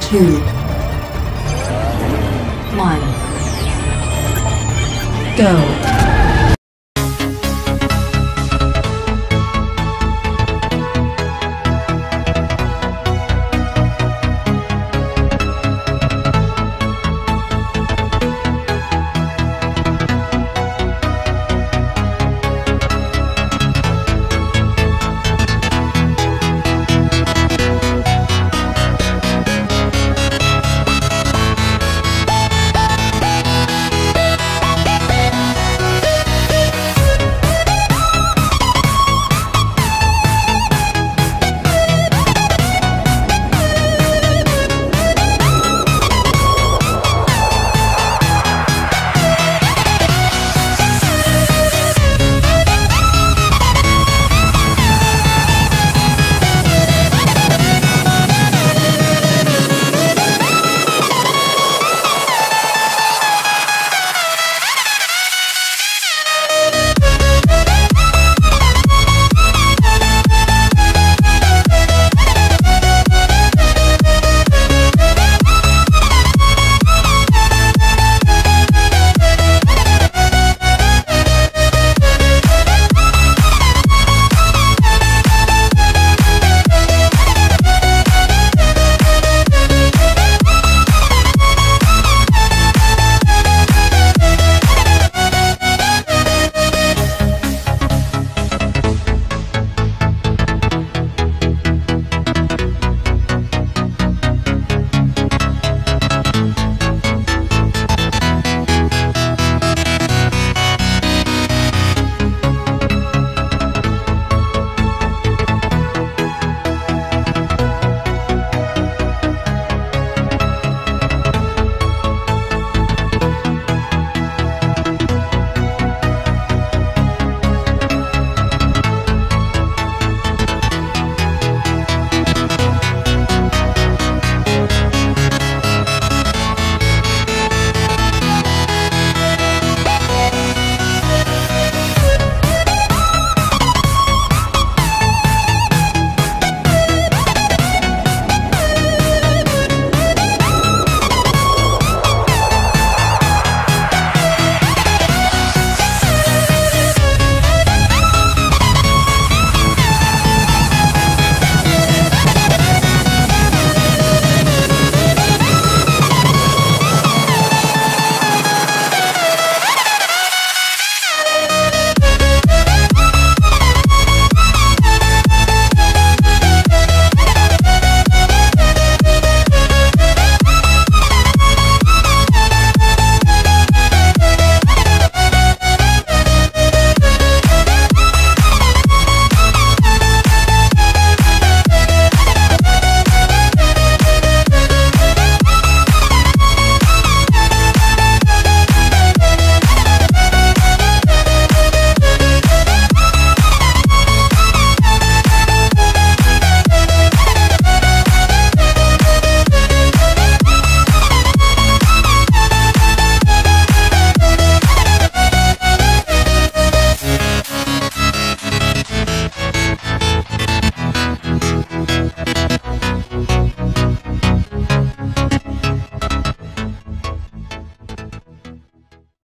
two, one, go.